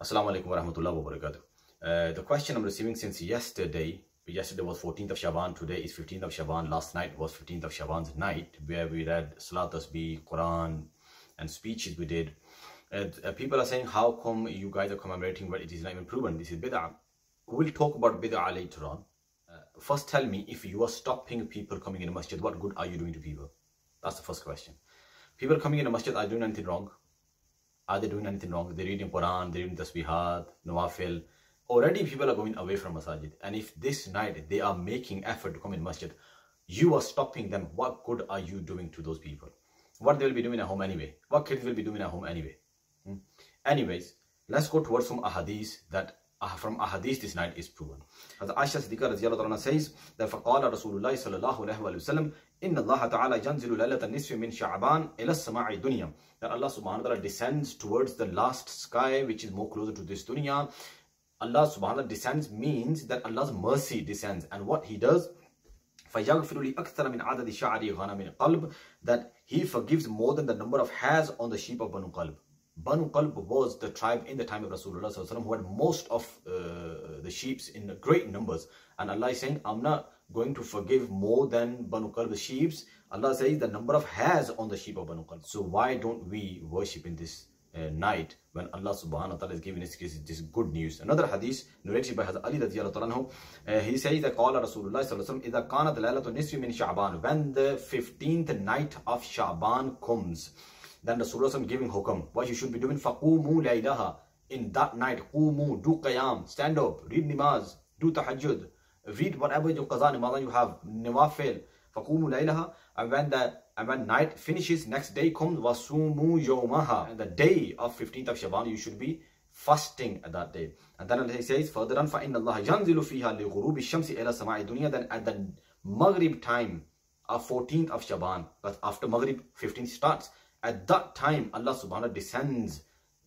Assalamu alaikum warahmatullahi wabarakatuh. Uh, the question I'm receiving since yesterday, yesterday was 14th of Shaban, today is 15th of Shaban, last night was 15th of Shaban's night, where we read Salat Tasbih, Quran, and speeches we did. And uh, people are saying, how come you guys are commemorating but it is not even proven? This is bid'ah. We'll talk about bid'ah later on. Uh, first tell me, if you are stopping people coming in a masjid, what good are you doing to people? That's the first question. People coming in a masjid are doing anything wrong? Are they doing anything wrong? They're reading Quran, they're reading Tasbihat, Nawafil. Already people are going away from Masajid. And if this night they are making effort to come in Masjid, you are stopping them. What good are you doing to those people? What they will be doing at home anyway? What kids will be doing at home anyway? Hmm? Anyways, let's go towards some ahadith that Ah, from ahadith this night is proven. As Aisha Siddiqa radiallahu says that فَقَالَ رَسُولُ اللَّهِ صَلَى اللَّهُ عَلَيْهِ وَسَلَّمَ إِنَّ اللَّهَ تَعَالَى يَنْزِلُ لَيْلَةَ النِّصْفِ min شَعْبَانِ إِلَى السَّمَاءِ دُنْيَا That Allah subhanahu wa ta'ala descends towards the last sky which is more closer to this dunya. Allah subhanahu wa ta'ala descends means that Allah's mercy descends and what he does فَيَغْفِرُ لِي أَكْثَرَ مِنْ عَدَدِ شَعْرِ غَنَمِ الْقَلْبِ That he forgives more than the number of hairs on the sheep of Banu Kalb. Banu Kalb was the tribe in the time of Rasulullah who had most of uh, the sheep in great numbers. And Allah is saying, I'm not going to forgive more than Banu Kalb's sheep. Allah says the number of hairs on the sheep of Banu Kalb. So why don't we worship in this uh, night when Allah subhanahu wa ta'ala is giving us this good news. Another hadith narrated by Hazrat Ali radiallahu anhu, uh, he says that Qala Rasulullah sallallahu alayhi wa sallam, When the 15th night of Sha'ban comes, then Rasulullah giving hukam what you should be doing فقوموا ليلها in that night قوموا do qiyam stand up read namaz do tahajjud read whatever your qaza namaz you have nawafil فقوموا ليلها and when the and when night finishes, next day comes wasumu yomaha. And the day of 15th of Shaban, you should be fasting at that day. And then he says further on, فَإِنَّ اللَّهَ يَنْزِلُ فِيهَا لِغُرُوبِ الشَّمْسِ إِلَى سَمَاءِ الدُّنْيَا Then at the Maghrib time of 14th of Shaban, but after Maghrib 15th starts, at that time Allah subhanahu descends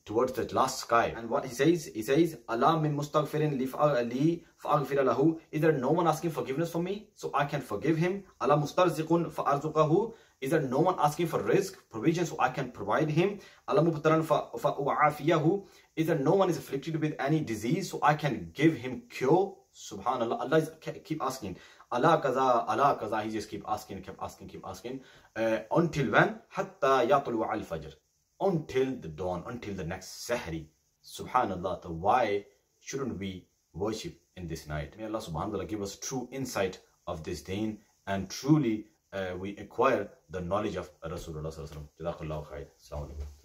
towards the last sky. And what he says, he says, Allah min mustaghfirin li fa'aghfira lahu. Is there no one asking forgiveness for me? So I can forgive him. Allah mustarziqun fa'arzuqahu. Is there no one asking for rizq, provision, so I can provide him? Allah mubtaran fa'u'afiyahu. Is there no one is afflicted with any disease, so I can give him cure? Subhanallah. Allah is keep asking. Allah kaza, Allah kaza. He just keep asking, keep asking, keep asking. Uh, until when? Hatta yatulu al fajr until the dawn, until the next Sahri. Subhanallah, the why shouldn't we worship in this night? May Allah subhanahu wa ta'ala give us true insight of this deen and truly uh, we acquire the knowledge of Rasulullah sallallahu alaihi wasallam. Jazakallahu khair. Assalamu alaikum.